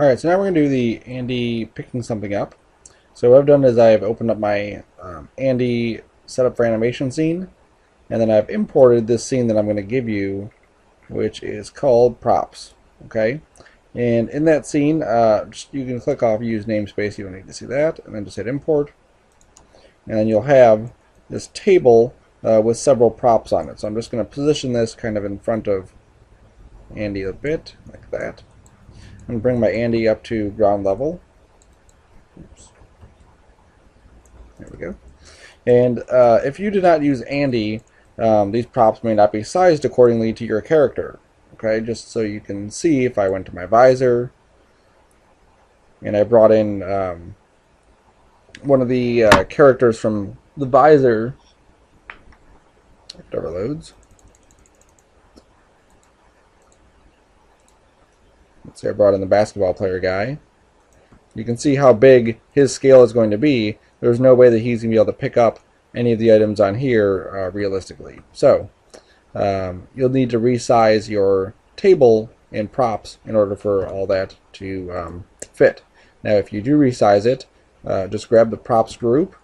Alright, so now we're going to do the Andy picking something up. So what I've done is I've opened up my um, Andy setup for animation scene, and then I've imported this scene that I'm going to give you, which is called props. Okay, and in that scene, uh, just, you can click off use namespace. You don't need to see that, and then just hit import, and then you'll have this table uh, with several props on it. So I'm just going to position this kind of in front of Andy a bit, like that. I'm bring my Andy up to ground level. Oops. There we go. And uh, if you do not use Andy, um, these props may not be sized accordingly to your character. Okay, just so you can see if I went to my visor and I brought in um, one of the uh, characters from the visor, it overloads. Let's say I brought in the basketball player guy. You can see how big his scale is going to be. There's no way that he's going to be able to pick up any of the items on here uh, realistically. So um, you'll need to resize your table and props in order for all that to um, fit. Now if you do resize it, uh, just grab the props group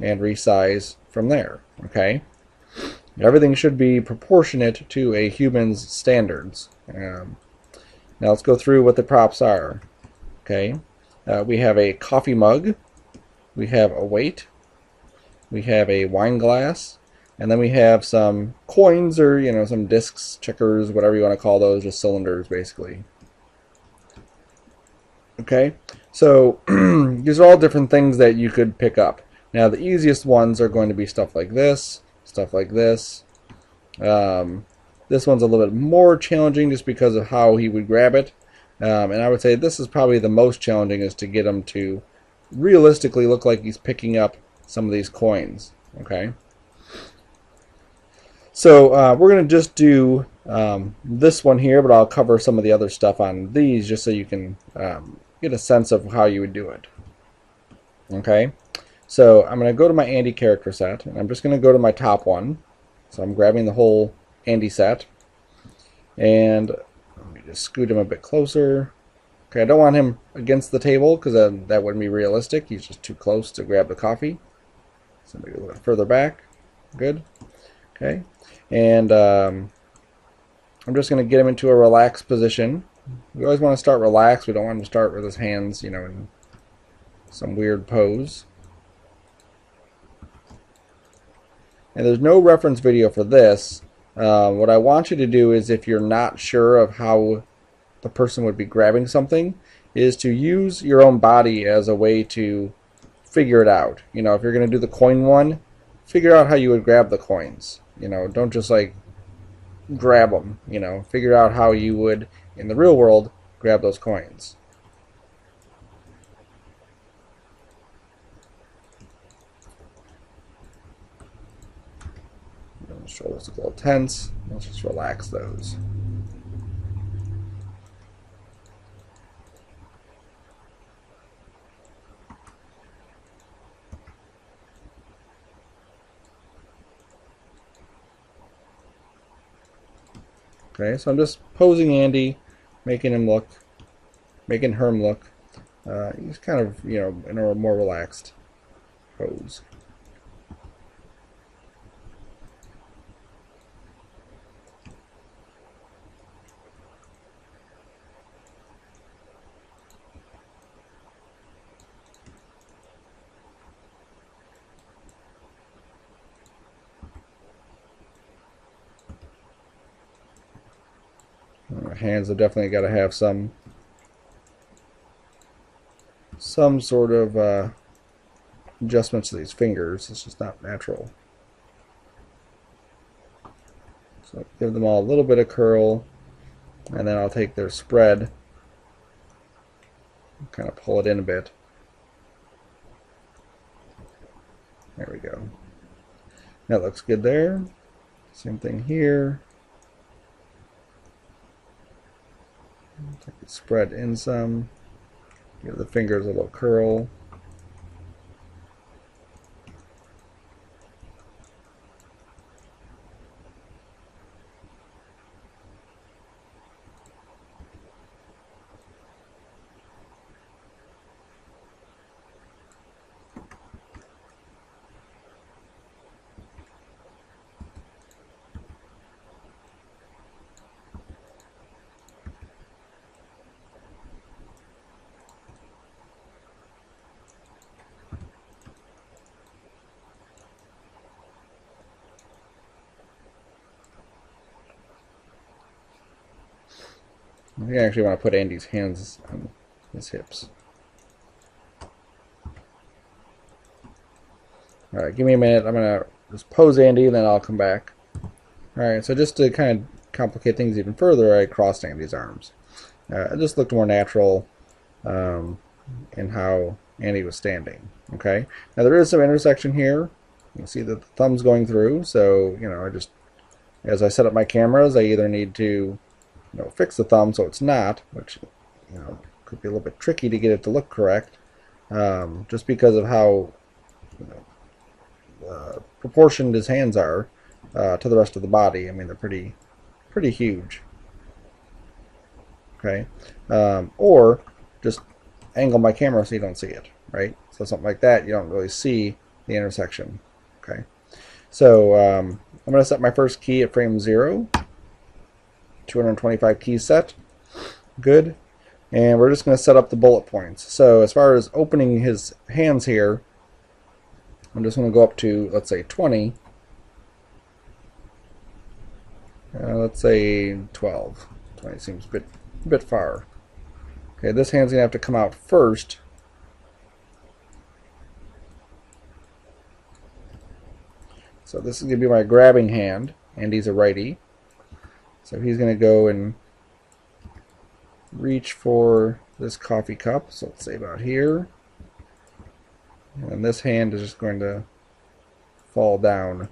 and resize from there. Okay. Everything should be proportionate to a human's standards. Um, now let's go through what the props are. Okay, uh, we have a coffee mug, we have a weight, we have a wine glass, and then we have some coins or you know some discs, checkers, whatever you want to call those, just cylinders basically. Okay, so these are all different things that you could pick up. Now the easiest ones are going to be stuff like this, stuff like this. Um, this one's a little bit more challenging just because of how he would grab it. Um, and I would say this is probably the most challenging is to get him to realistically look like he's picking up some of these coins. Okay. So uh, we're going to just do um, this one here, but I'll cover some of the other stuff on these just so you can um, get a sense of how you would do it. Okay. So I'm going to go to my Andy character set, and I'm just going to go to my top one. So I'm grabbing the whole Andy set. And let me just scoot him a bit closer. Okay, I don't want him against the table because that wouldn't be realistic. He's just too close to grab the coffee. So maybe a little further back. Good. Okay. And um, I'm just going to get him into a relaxed position. We always want to start relaxed. We don't want him to start with his hands, you know, in some weird pose. And there's no reference video for this, uh, what I want you to do is if you're not sure of how the person would be grabbing something, is to use your own body as a way to figure it out. You know, if you're going to do the coin one, figure out how you would grab the coins. You know, don't just like grab them. You know, figure out how you would, in the real world, grab those coins. Shoulders look a little tense. Let's just relax those. Okay, so I'm just posing Andy, making him look, making Herm look. Uh, he's kind of, you know, in a more relaxed pose. Hands have definitely got to have some some sort of uh, adjustments to these fingers. It's just not natural. So give them all a little bit of curl, and then I'll take their spread, kind of pull it in a bit. There we go. That looks good there. Same thing here. Take it spread in some. Give the fingers a little curl. I think I actually want to put Andy's hands on his hips. Alright, give me a minute. I'm going to just pose Andy and then I'll come back. Alright, so just to kind of complicate things even further, I crossed Andy's arms. Uh, it just looked more natural um, in how Andy was standing. Okay, now there is some intersection here. You can see that the thumb's going through, so you know I just as I set up my cameras, I either need to you know fix the thumb so it's not, which you know could be a little bit tricky to get it to look correct, um, just because of how you know, uh, proportioned his hands are uh, to the rest of the body. I mean they're pretty pretty huge. Okay, um, or just angle my camera so you don't see it, right? So something like that, you don't really see the intersection. Okay, so um, I'm going to set my first key at frame 0, 225 key set, good, and we're just going to set up the bullet points. So as far as opening his hands here, I'm just going to go up to, let's say, 20, uh, let's say 12. 20 seems a bit, a bit far. Okay, this hand's going to have to come out first. So this is going to be my grabbing hand, and he's a righty. So he's going to go and reach for this coffee cup. So let's say about here. And this hand is just going to fall down.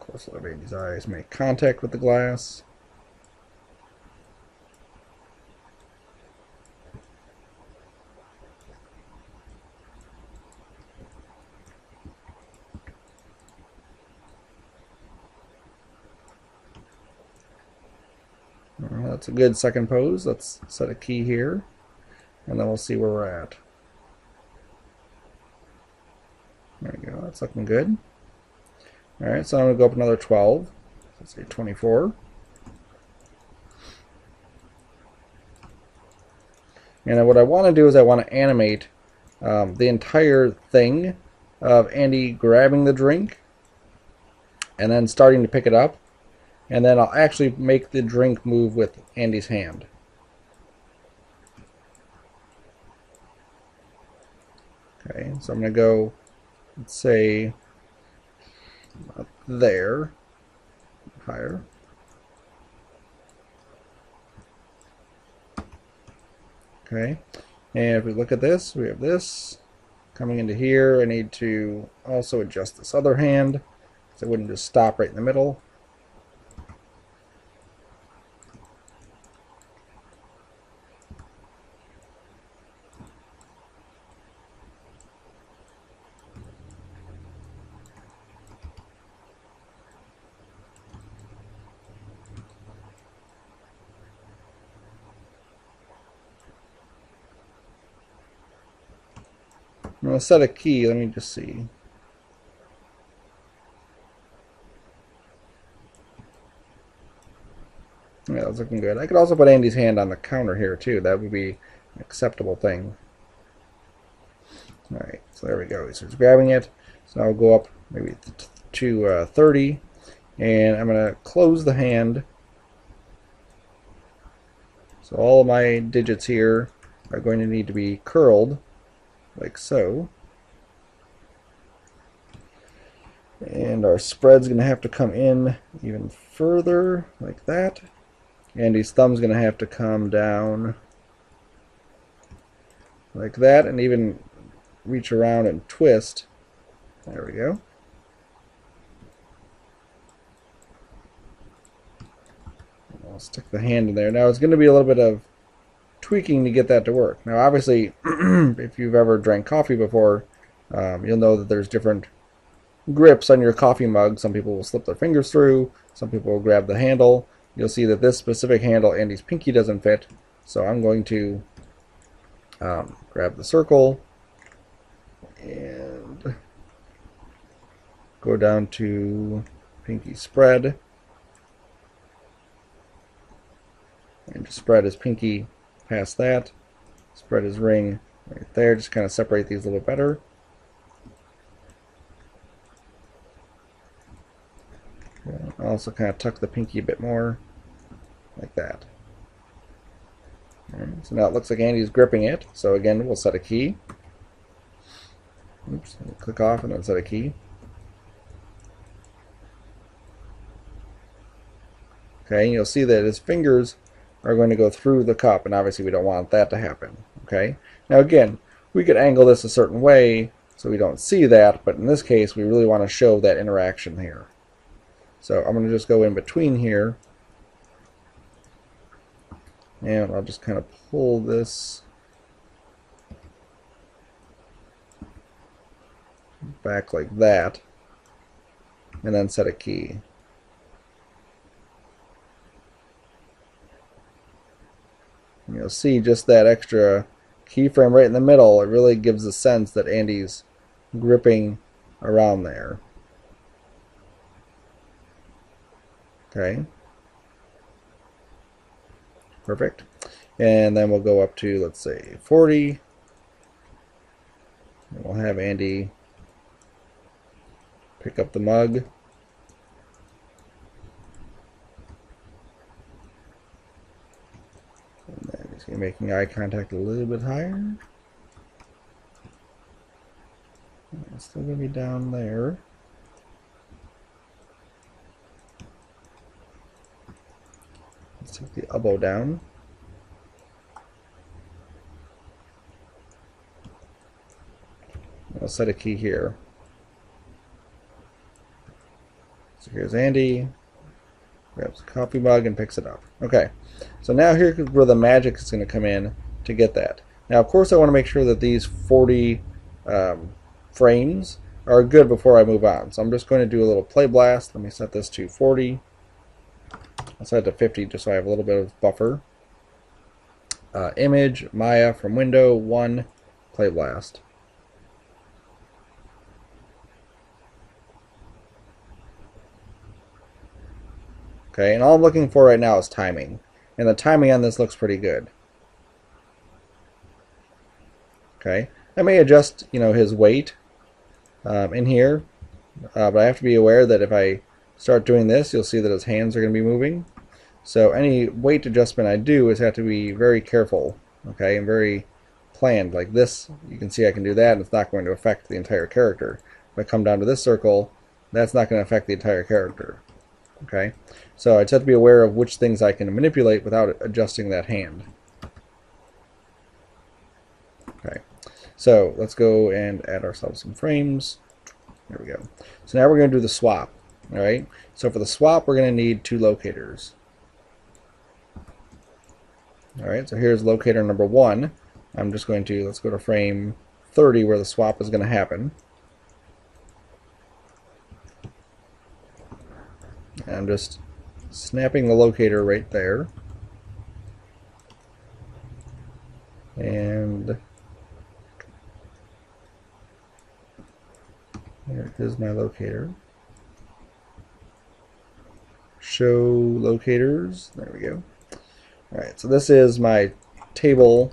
Close let baby's eyes make contact with the glass. Well, that's a good second pose. Let's set a key here, and then we'll see where we're at. There we go. That's looking good. All right, so I'm going to go up another 12. Let's say 24. And what I want to do is I want to animate um, the entire thing of Andy grabbing the drink and then starting to pick it up. And then I'll actually make the drink move with Andy's hand. Okay, so I'm going to go, let's say, up there, higher. Okay, and if we look at this, we have this coming into here. I need to also adjust this other hand so it wouldn't just stop right in the middle. To set a key. Let me just see. Yeah, that's looking good. I could also put Andy's hand on the counter here too. That would be an acceptable thing. Alright, so there we go. So he's grabbing it. So now I'll go up maybe to uh, 30 and I'm going to close the hand. So all of my digits here are going to need to be curled like so. And our spread's going to have to come in even further, like that. Andy's thumb's going to have to come down like that, and even reach around and twist. There we go. I'll stick the hand in there. Now it's going to be a little bit of tweaking to get that to work. Now, obviously, if you've ever drank coffee before, um, you'll know that there's different grips on your coffee mug. Some people will slip their fingers through, some people will grab the handle. You'll see that this specific handle, Andy's pinky, doesn't fit. So I'm going to um, grab the circle and go down to pinky spread and spread his pinky past that, spread his ring Right there, just kind of separate these a little better. also kind of tuck the pinky a bit more, like that. Right, so now it looks like Andy's gripping it. So again, we'll set a key. Oops, click off and then set a key. Okay, and you'll see that his fingers are going to go through the cup, and obviously we don't want that to happen. Okay, now again, we could angle this a certain way so we don't see that, but in this case, we really want to show that interaction here. So I'm going to just go in between here, and I'll just kind of pull this back like that, and then set a key. You'll see just that extra keyframe right in the middle. It really gives a sense that Andy's gripping around there. Okay. Perfect. And then we'll go up to, let's say, 40. And we'll have Andy pick up the mug. Making eye contact a little bit higher. It's still going to be down there. Let's take the elbow down. I'll set a key here. So here's Andy grabs a coffee mug and picks it up. Okay, so now here's where the magic is going to come in to get that. Now, of course, I want to make sure that these 40 um, frames are good before I move on. So I'm just going to do a little play blast. Let me set this to 40. I'll set it to 50 just so I have a little bit of buffer. Uh, image, Maya from window, 1, play blast. Okay, and all I'm looking for right now is timing. And the timing on this looks pretty good. Okay, I may adjust, you know, his weight um, in here, uh, but I have to be aware that if I start doing this, you'll see that his hands are going to be moving. So any weight adjustment I do is have to be very careful, okay, and very planned. Like this, you can see I can do that, and it's not going to affect the entire character. If I come down to this circle, that's not going to affect the entire character. Okay, so I just have to be aware of which things I can manipulate without adjusting that hand. Okay, so let's go and add ourselves some frames. There we go. So now we're going to do the swap. All right. So for the swap, we're going to need two locators. All right. So here's locator number one. I'm just going to let's go to frame 30 where the swap is going to happen. I'm just snapping the locator right there. And there is my locator. Show locators. There we go. Alright, so this is my table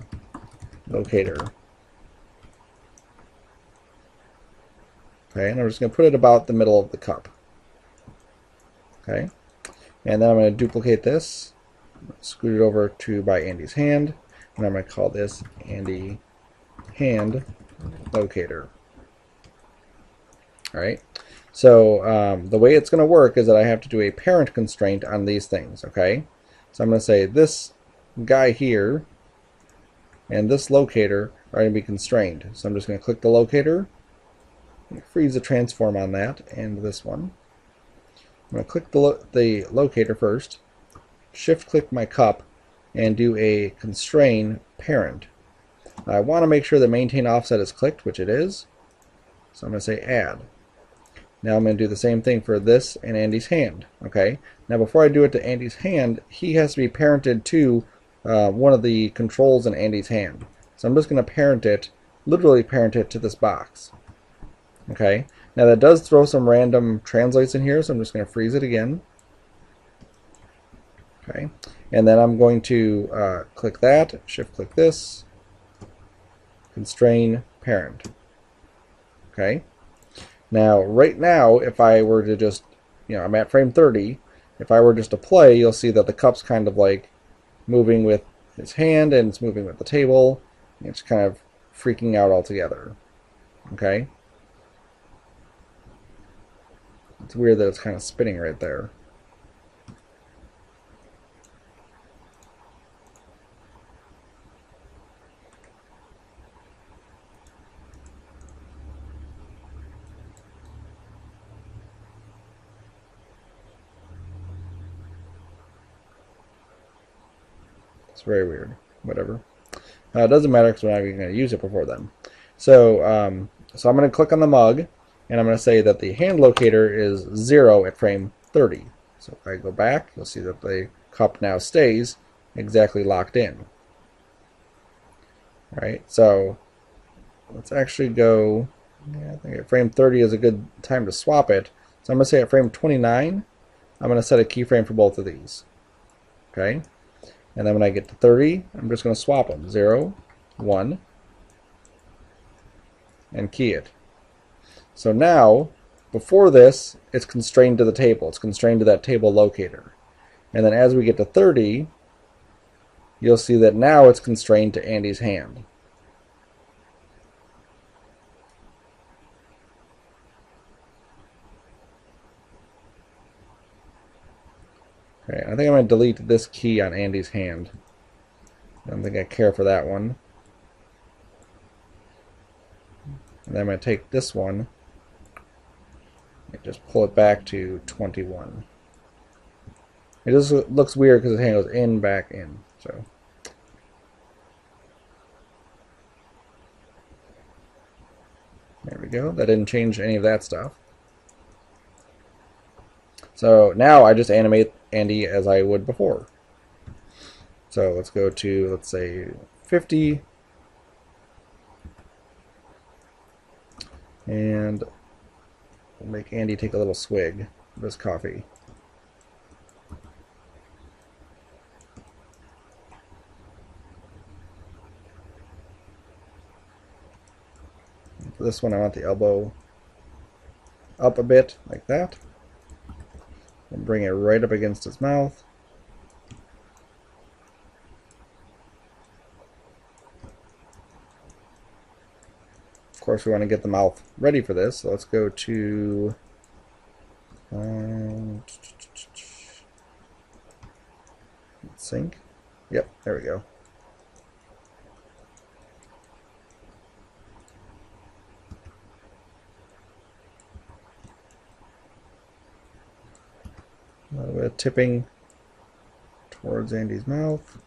locator. Okay, and I'm just going to put it about the middle of the cup. Okay, and then I'm going to duplicate this, scoot it over to by Andy's hand, and I'm going to call this Andy hand locator. All right. So um, the way it's going to work is that I have to do a parent constraint on these things. Okay. So I'm going to say this guy here and this locator are going to be constrained. So I'm just going to click the locator, freeze the transform on that, and this one. I'm going to click the, lo the locator first, shift click my cup, and do a constrain parent. I want to make sure the maintain offset is clicked, which it is. So I'm going to say add. Now I'm going to do the same thing for this and Andy's hand. Okay. Now before I do it to Andy's hand, he has to be parented to uh, one of the controls in Andy's hand. So I'm just going to parent it, literally parent it to this box. Okay. Now that does throw some random translates in here, so I'm just going to freeze it again. Okay, and then I'm going to uh, click that, shift click this, constrain parent. Okay. Now, right now, if I were to just, you know, I'm at frame 30. If I were just to play, you'll see that the cup's kind of like moving with his hand and it's moving with the table. It's kind of freaking out altogether. Okay. It's weird that it's kind of spinning right there. It's very weird. Whatever. Uh, it doesn't matter because we're not even going to use it before then. So, um, so I'm going to click on the mug, and I'm going to say that the hand locator is 0 at frame 30. So if I go back, you'll see that the cup now stays exactly locked in. All right, so let's actually go, yeah, I think at frame 30 is a good time to swap it. So I'm going to say at frame 29, I'm going to set a keyframe for both of these. Okay. And then when I get to 30, I'm just going to swap them. 0, 1, and key it. So now, before this, it's constrained to the table. It's constrained to that table locator. And then as we get to 30, you'll see that now it's constrained to Andy's hand. Okay, I think I'm going to delete this key on Andy's hand. I don't think I care for that one. And then I'm going to take this one and just pull it back to 21. It just looks weird because the hand goes in, back, in. So. There we go. That didn't change any of that stuff. So now I just animate Andy as I would before. So let's go to, let's say, 50. And we'll make Andy take a little swig of his coffee. For this one, I want the elbow up a bit, like that and bring it right up against his mouth. Course, we want to get the mouth ready for this, so let's go to um, sync. Yep, there we go. A little bit of tipping towards Andy's mouth.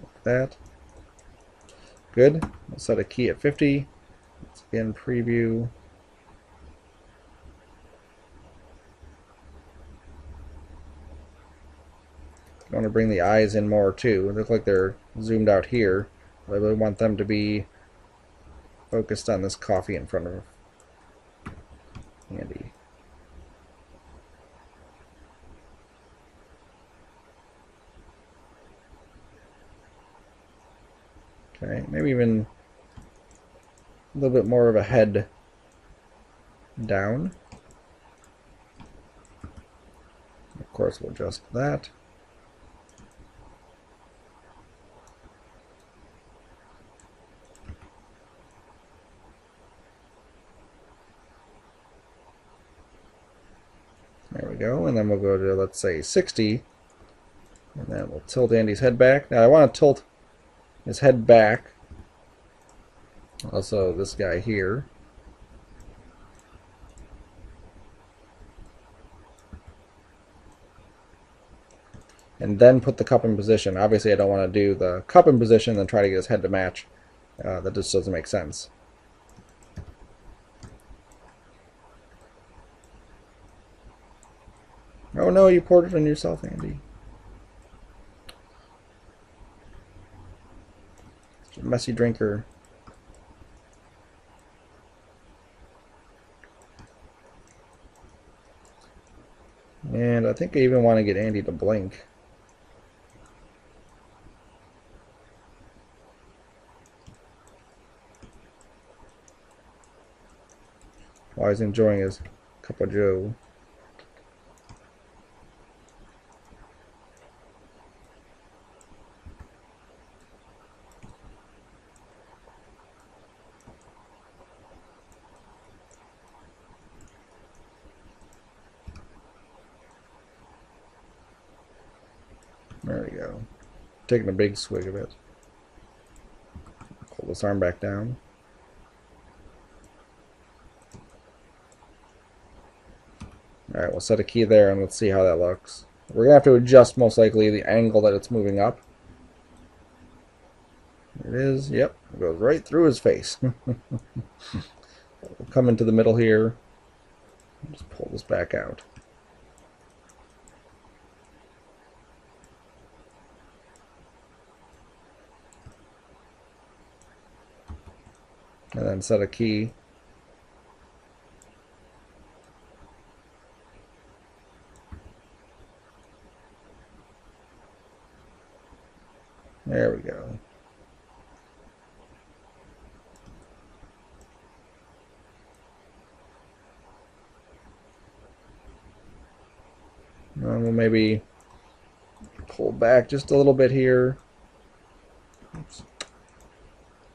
Like that. Good. We'll set a key at 50. Let's again preview. I want to bring the eyes in more too. They look like they're zoomed out here. I really want them to be focused on this coffee in front of Andy. Okay, maybe even a little bit more of a head down. Of course, we'll adjust that. There we go. And then we'll go to, let's say, 60. And then we'll tilt Andy's head back. Now I want to tilt his head back. Also this guy here. And then put the cup in position. Obviously I don't want to do the cup in position and try to get his head to match. Uh, that just doesn't make sense. Oh no, you poured it on yourself, Andy. messy drinker. And I think I even want to get Andy to blink. While he's enjoying his cup of joe. There we go. Taking a big swig of it. Pull this arm back down. Alright, we'll set a key there and let's see how that looks. We're going to have to adjust most likely the angle that it's moving up. There it is. Yep. It goes right through his face. we'll come into the middle here. Just pull this back out. And then set a key. There we go. And we'll maybe pull back just a little bit here.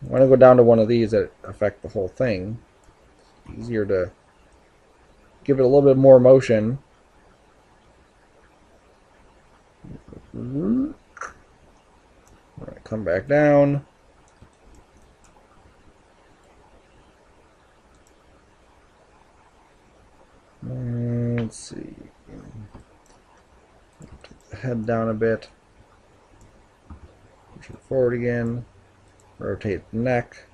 I want to go down to one of these that affect the whole thing. Easier to give it a little bit more motion. Right, come back down. Mm, let's see. Head down a bit. Push it forward again. Rotate neck.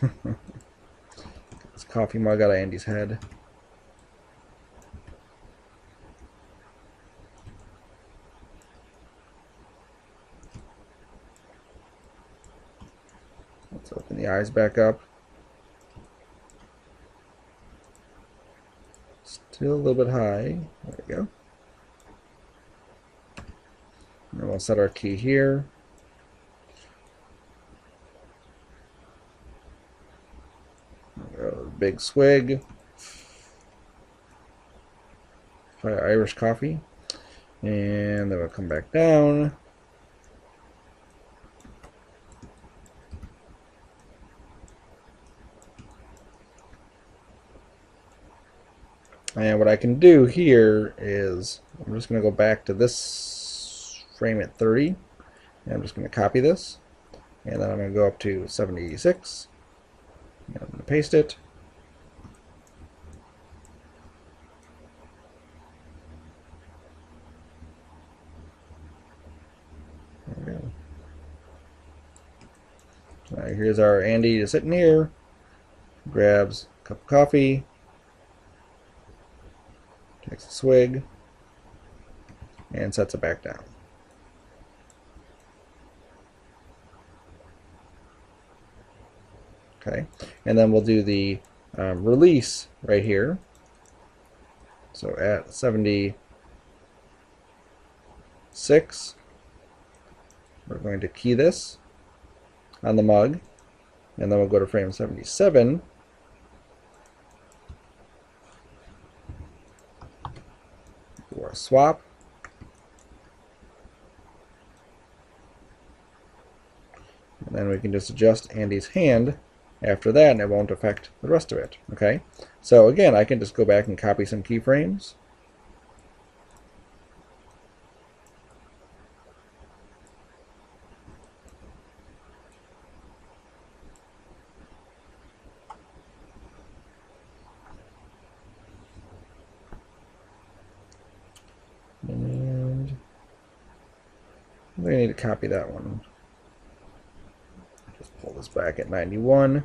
this coffee mug out of Andy's head. Let's open the eyes back up. Still a little bit high. There we go. And we'll set our key here. Big swig. Irish coffee. And then we'll come back down. And what I can do here is I'm just going to go back to this frame at 30. And I'm just going to copy this. And then I'm going to go up to 7086. I'm going to paste it. Right, here's our Andy sitting here. Grabs a cup of coffee. Takes a swig. And sets it back down. Okay, and then we'll do the um, release right here. So at 76, we're going to key this on the mug. And then we'll go to frame 77. For a swap. And then we can just adjust Andy's hand after that and it won't affect the rest of it. Okay, so again, I can just go back and copy some keyframes. I need to copy that one. Just pull this back at 91.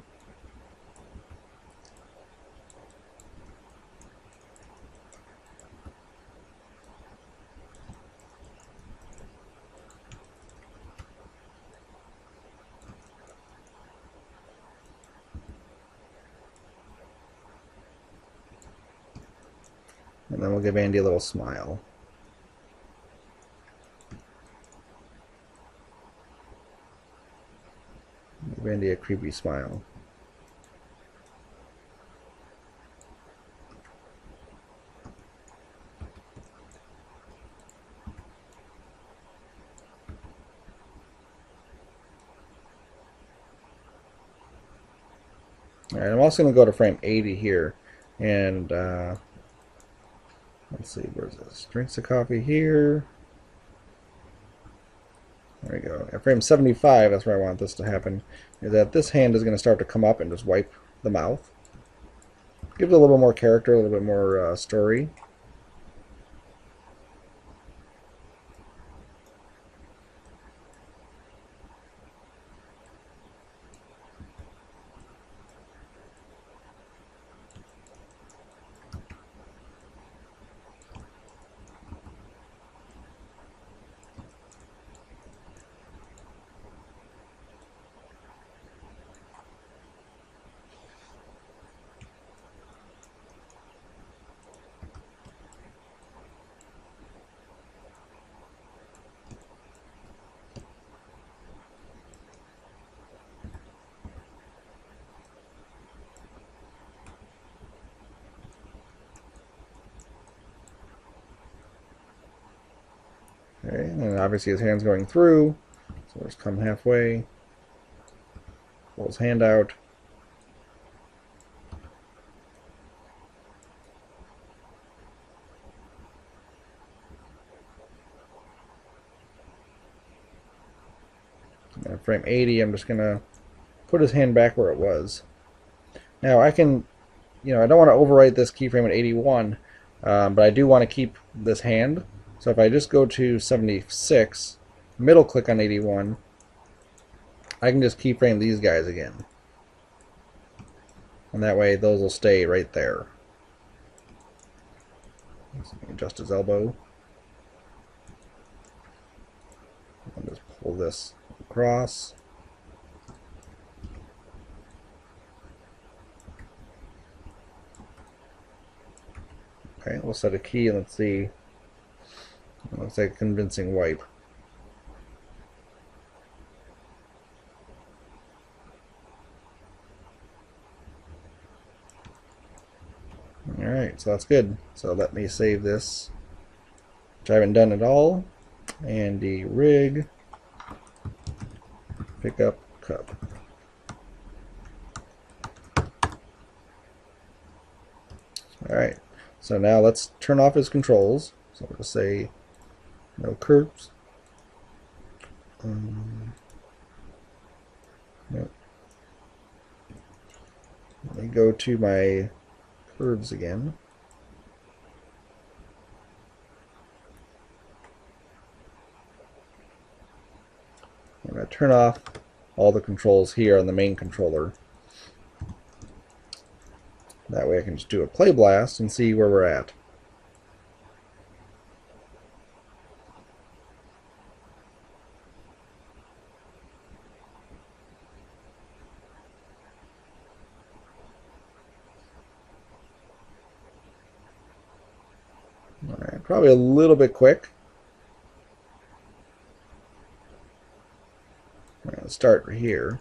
And then we'll give Andy a little smile. into a creepy smile. Alright, I'm also going to go to frame 80 here. And, uh, let's see, where's this? Drinks of coffee here. We go. At frame 75, that's where I want this to happen, is that this hand is going to start to come up and just wipe the mouth. Gives it a little bit more character, a little bit more uh, story. Okay, and obviously his hand's going through, so let's come halfway. Pull his hand out. Frame 80, I'm just going to put his hand back where it was. Now I can, you know, I don't want to overwrite this keyframe at 81, um, but I do want to keep this hand. So if I just go to 76, middle click on 81, I can just keyframe these guys again. And that way those will stay right there. adjust his elbow. And just pull this across. Okay, we'll set a key and let's see Looks like a convincing wipe. Alright, so that's good. So let me save this, which I haven't done at all. Andy rig, pick up cup. Alright, so now let's turn off his controls. So we'll say no curves. Um, Let me go to my curves again. I'm going to turn off all the controls here on the main controller. That way I can just do a play blast and see where we're at. Probably a little bit quick. let's start here.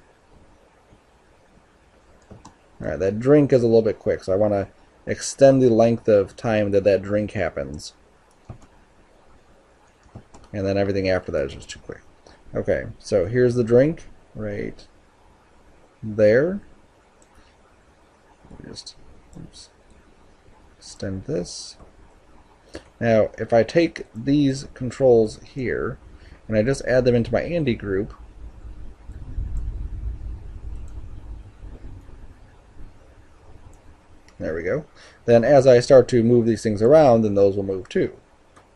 Alright, that drink is a little bit quick, so I want to extend the length of time that that drink happens. And then everything after that is just too quick. Okay, so here's the drink right there. Just oops, extend this. Now, if I take these controls here, and I just add them into my Andy group, there we go, then as I start to move these things around, then those will move too.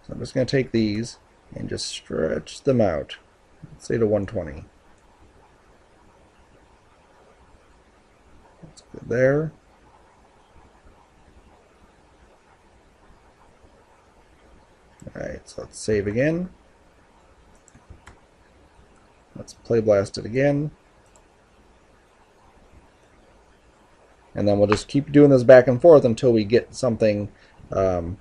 So I'm just going to take these and just stretch them out, Let's say to 120. That's good there. Alright, so let's save again. Let's play blast it again. And then we'll just keep doing this back and forth until we get something um,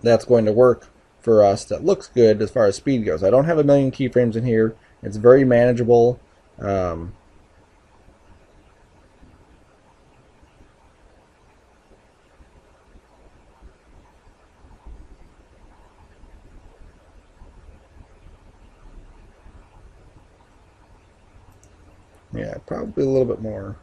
that's going to work for us that looks good as far as speed goes. I don't have a million keyframes in here. It's very manageable. Um, Probably a little bit more.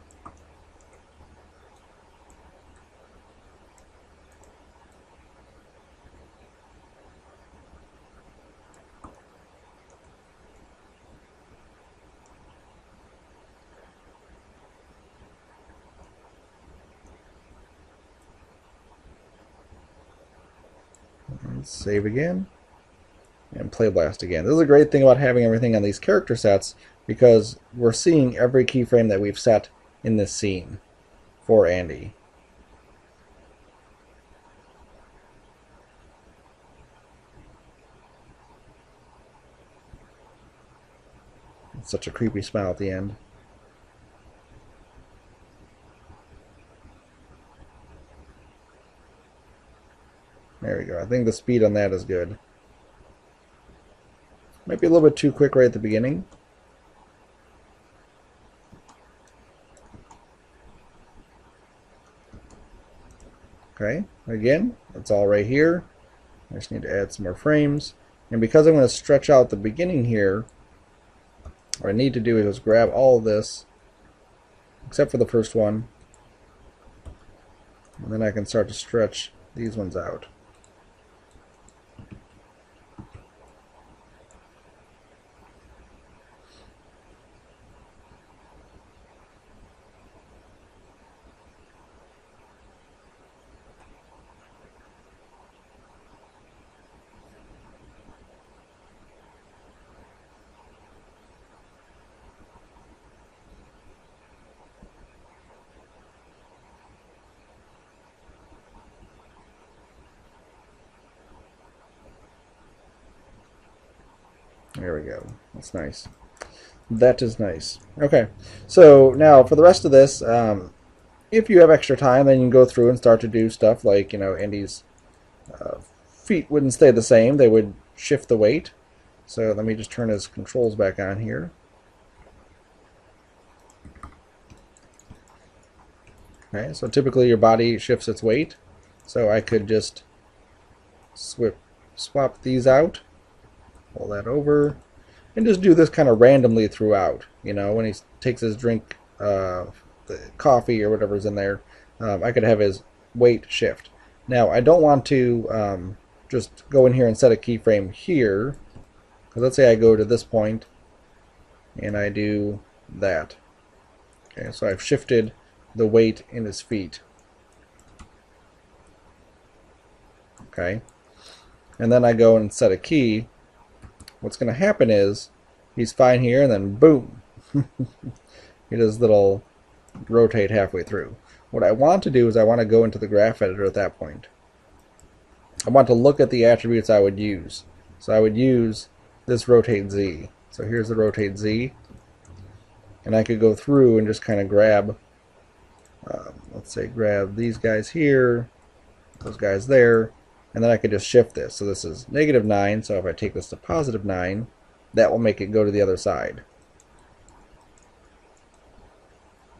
Save again. And play blast again. This is a great thing about having everything on these character sets because we're seeing every keyframe that we've set in this scene for Andy. Such a creepy smile at the end. There we go. I think the speed on that is good. Might be a little bit too quick right at the beginning. Okay, again, that's all right here. I just need to add some more frames. And because I'm going to stretch out the beginning here, what I need to do is just grab all of this, except for the first one, and then I can start to stretch these ones out. There we go. That's nice. That is nice. Okay, so now for the rest of this, um, if you have extra time, then you can go through and start to do stuff like, you know, Andy's uh, feet wouldn't stay the same. They would shift the weight. So let me just turn his controls back on here. Okay, so typically your body shifts its weight. So I could just swip, swap these out pull that over, and just do this kind of randomly throughout. You know, when he takes his drink, uh, the coffee or whatever's in there, um, I could have his weight shift. Now, I don't want to um, just go in here and set a keyframe here, because let's say I go to this point, and I do that. Okay, so I've shifted the weight in his feet. Okay, and then I go and set a key what's going to happen is he's fine here, and then boom, he does little rotate halfway through. What I want to do is I want to go into the graph editor at that point. I want to look at the attributes I would use. So I would use this rotate Z. So here's the rotate Z. And I could go through and just kind of grab, um, let's say grab these guys here, those guys there, and then I could just shift this. So this is negative 9, so if I take this to positive 9, that will make it go to the other side.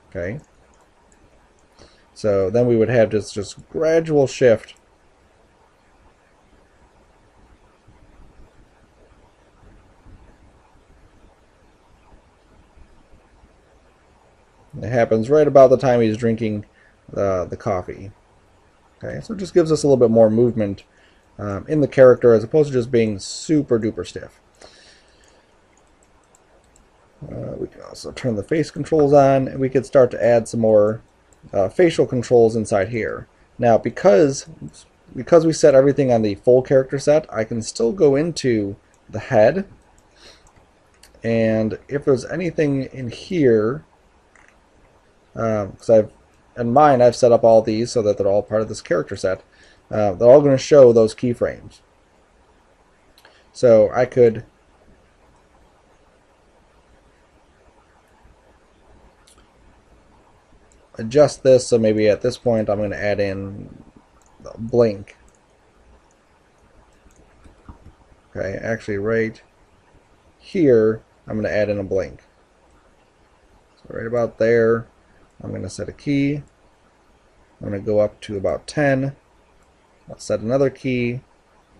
Okay. So then we would have just, just gradual shift It happens right about the time he's drinking uh, the coffee. Okay, so it just gives us a little bit more movement um, in the character as opposed to just being super duper stiff. Uh, we can also turn the face controls on, and we could start to add some more uh, facial controls inside here. Now, because because we set everything on the full character set, I can still go into the head, and if there's anything in here, because um, I've in mine, I've set up all these so that they're all part of this character set. Uh, they're all going to show those keyframes. So I could adjust this so maybe at this point I'm going to add in the blink. Okay, actually right here I'm going to add in a blink. So right about there I'm going to set a key. I'm going to go up to about 10. I'll set another key.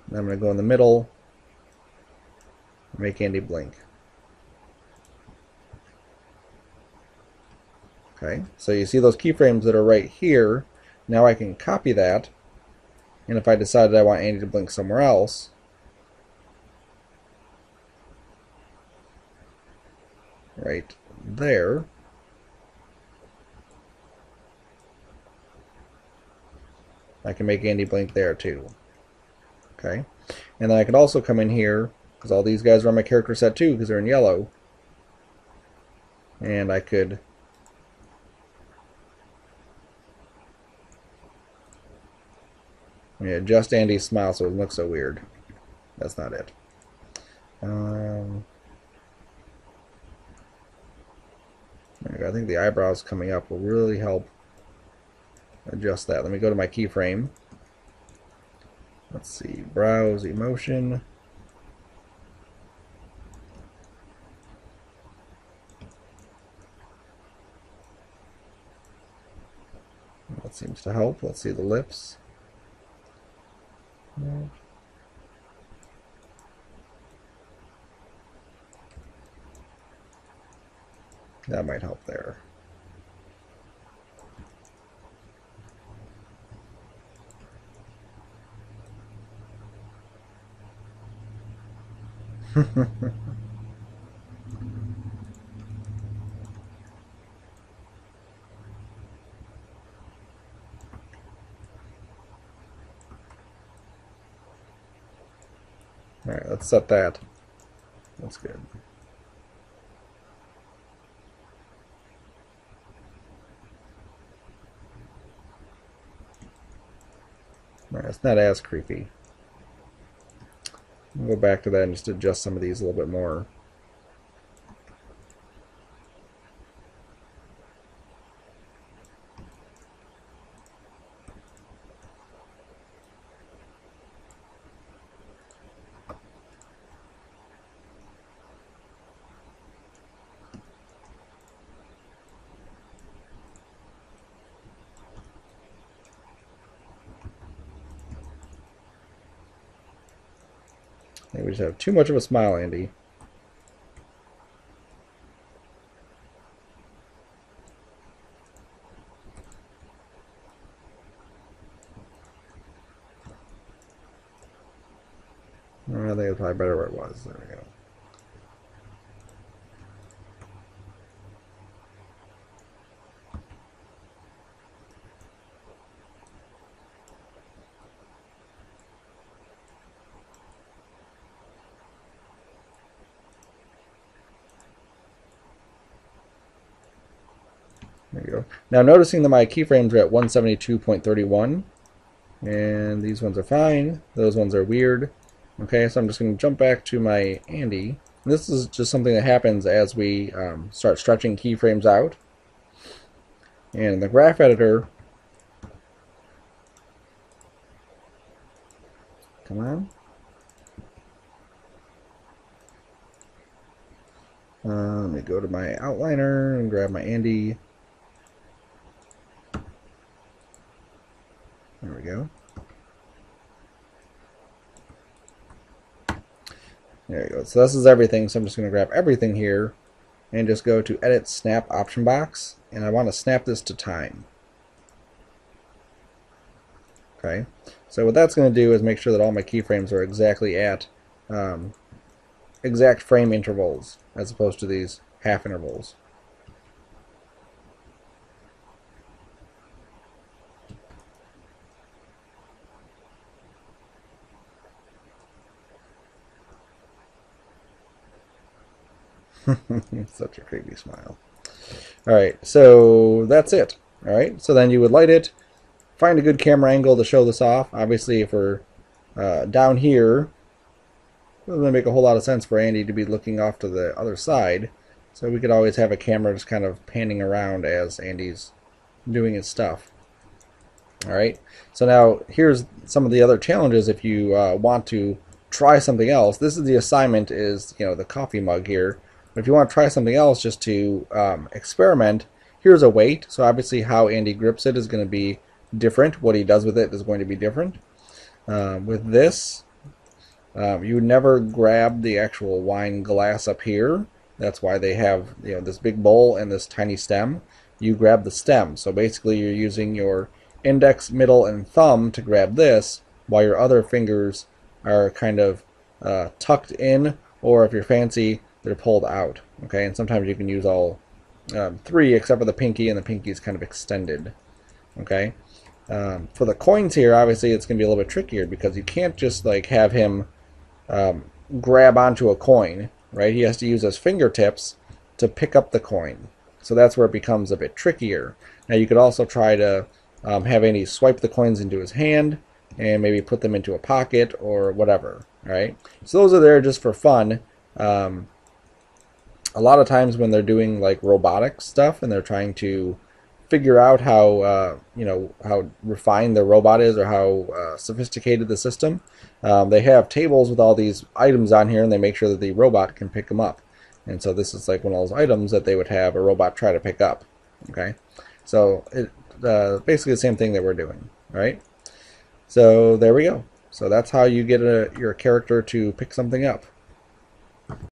And I'm going to go in the middle. Make Andy blink. Okay, so you see those keyframes that are right here. Now I can copy that. And if I decided I want Andy to blink somewhere else, right there, I can make Andy blink there too. Okay, and then I could also come in here because all these guys are on my character set too because they're in yellow, and I could Yeah, adjust Andy's smile so it looks so weird. That's not it. Um, I think the eyebrows coming up will really help adjust that. Let me go to my keyframe. Let's see, browse emotion. That seems to help. Let's see the lips. That might help there. Alright, let's set that. That's good. Alright, it's not as creepy. Go back to that and just adjust some of these a little bit more. We just have too much of a smile, Andy. I think it's probably better where it was. There we go. There you go. Now noticing that my keyframes are at 172.31 and these ones are fine. Those ones are weird. Okay, so I'm just going to jump back to my Andy. This is just something that happens as we um, start stretching keyframes out. And the graph editor, come on. Uh, let me go to my outliner and grab my Andy. There we go. There you go. So this is everything. So I'm just going to grab everything here and just go to Edit Snap Option Box. And I want to snap this to time. Okay. So what that's going to do is make sure that all my keyframes are exactly at um, exact frame intervals as opposed to these half intervals. Such a creepy smile. Alright, so that's it. Alright, so then you would light it, find a good camera angle to show this off. Obviously, if we're uh, down here, it doesn't make a whole lot of sense for Andy to be looking off to the other side. So we could always have a camera just kind of panning around as Andy's doing his stuff. Alright, so now here's some of the other challenges if you uh, want to try something else. This is the assignment is, you know, the coffee mug here. If you want to try something else just to um, experiment, here's a weight. So obviously how Andy grips it is going to be different. What he does with it is going to be different. Um, with this, um, you never grab the actual wine glass up here. That's why they have you know this big bowl and this tiny stem. You grab the stem. So basically you're using your index, middle, and thumb to grab this, while your other fingers are kind of uh, tucked in, or if you're fancy, they're pulled out. Okay, and sometimes you can use all um, three except for the pinky, and the pinky is kind of extended. Okay, Um, for the coins here, obviously it's going to be a little bit trickier because you can't just like have him um, grab onto a coin, right? He has to use his fingertips to pick up the coin. So that's where it becomes a bit trickier. Now you could also try to um, have Andy swipe the coins into his hand and maybe put them into a pocket or whatever, right? So those are there just for fun. Um, a lot of times when they're doing like robotic stuff and they're trying to figure out how uh, you know how refined the robot is or how uh, sophisticated the system, um, they have tables with all these items on here and they make sure that the robot can pick them up. And so this is like one of those items that they would have a robot try to pick up. Okay, so it uh, basically the same thing that we're doing, right? So there we go. So that's how you get a, your character to pick something up.